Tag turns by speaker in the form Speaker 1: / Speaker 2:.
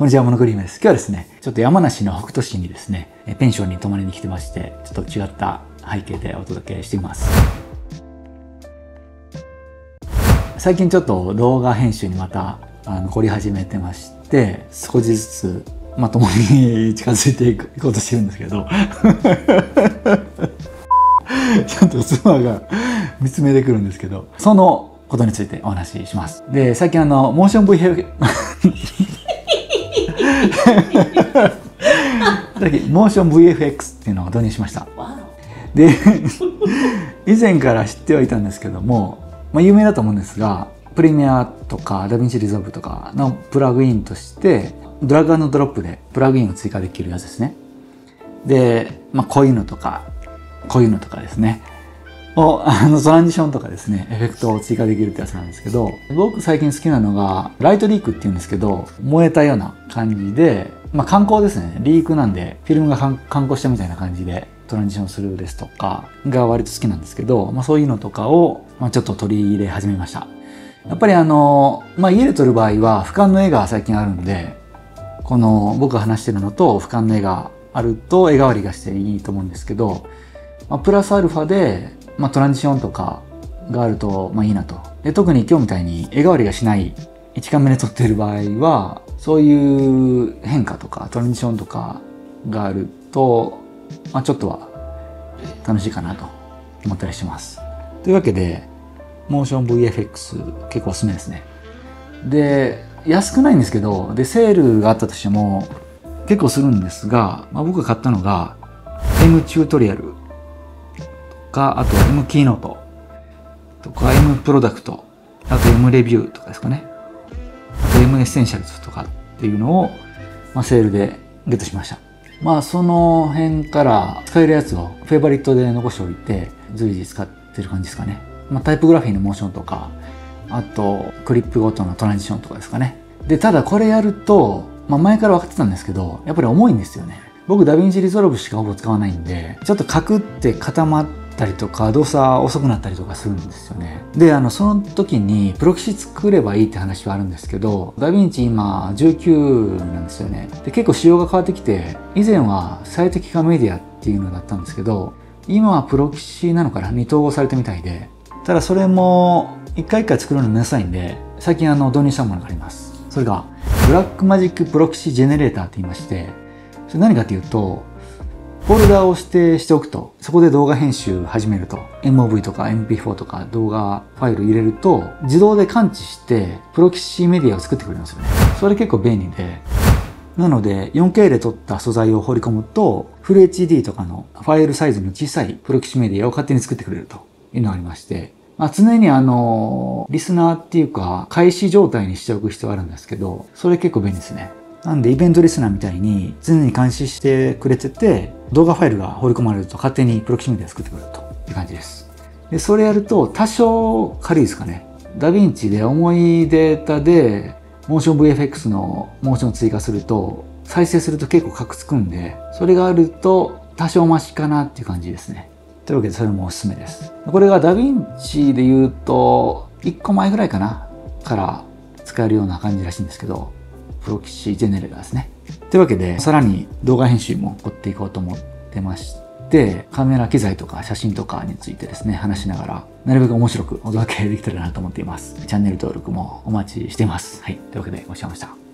Speaker 1: こんにちは、モノクリームです。今日はですね、ちょっと山梨の北斗市にですね、ペンションに泊まりに来てまして、ちょっと違った背景でお届けしています。最近ちょっと動画編集にまたあの凝り始めてまして、少しずつまともに近づいていくいこうとしてるんですけど、ちょっと妻が見つめてくるんですけど、そのことについてお話しします。で、最近あの、モーション VFX、最近モーション VFX っていうのを導入しました。で、以前から知ってはいたんですけども、まあ有名だと思うんですが、プレミアとか DaVinci Resolve とかのプラグインとして、ドラッグドロップでプラグインを追加できるやつですね。で、まあこういうのとか、こういうのとかですね。を、あの、トランジションとかですね、エフェクトを追加できるってやつなんですけど、僕最近好きなのが、 light leak って言うんですけど、燃えたような感じで、まあ感光ですね。 leak なんで、フィルムが感感光したみたいな感じで、トランジションするですとかが割と好きなんですけど、まあそういうのとかを、まあちょっと取り入れ始めました。やっぱりあの、まあ家で撮る場合は、俯瞰の絵が最近あるんで、この僕が話してるのと俯瞰の絵があると絵代わりがしていいと思うんですけど、まあ、プラスアルファで、まあ、トランジションとかがあると、まあ、いいなと。で、特に今日みたいに絵代わりがしない1カメで撮ってる場合は、そういう変化とかトランジションとかがあると、まあ、ちょっとは楽しいかなと思ったりします。というわけで、 MotionVFX 結構おすすめですね。で、安くないんですけど、で、セールがあったとしても結構するんですが、まあ、僕が買ったのが M チュートリアルか、あと M キーノートとか mProduct、あと M レビューとかですかね。あと M エッセンシャルズとかっていうのを、まあ、セールでゲットしました。まあその辺から使えるやつを favorite で残しておいて随時使ってる感じですかね。まあタイポグラフィーのモーションとか、あとクリップごとのトランジションとかですかね。で、ただこれやると、まあ前から分かってたんですけど、やっぱり重いんですよね。僕 DaVinci Resolve しかほぼ使わないんで、ちょっとカクって固まったりとか、動作遅くなったりとかするんですよね。で、あの、その時にプロキシ作ればいいって話はあるんですけど、ダヴィンチ今19なんですよね。で、結構仕様が変わってきて、以前は最適化メディアっていうのだったんですけど、今はプロキシなのかな？に統合されてみたいで、ただそれも一回一回作るのめんどくさいんで、最近あの導入したものがあります。それが、 Blackmagic Proxy Generator って言いまして、それ何かっていうと、フォルダを指定しておくと、そこで動画編集始めると、MOV とか MP4 とか動画ファイル入れると、自動で感知して、プロキシメディアを作ってくれるんですよね。それ結構便利で、なので 4K で撮った素材を放り込むと、フル HD とかのファイルサイズの小さいプロキシメディアを勝手に作ってくれるというのがありまして、まあ、常にあの、リスナーっていうか、開始状態にしておく必要があるんですけど、それ結構便利ですね。なんでイベントリスナーみたいに常に監視してくれてて、動画ファイルが放り込まれると勝手にプロキシメディア作ってくれるという感じです。で、それやると多少軽いですかね。ダヴィンチで重いデータで、モーション VFX のモーションを追加すると、再生すると結構カクつくんで、それがあると多少マシかなっていう感じですね。というわけでそれもおすすめです。これがダヴィンチで言うと、1個前ぐらいかなから使えるような感じらしいんですけど、プロキシジェネレーターですね。というわけで、さらに動画編集も凝っていこうと思ってまして、カメラ機材とか写真とかについてですね、話しながら、なるべく面白くお届けできたらなと思っています。チャンネル登録もお待ちしています。はい。というわけで、ご視聴ありがとうございました。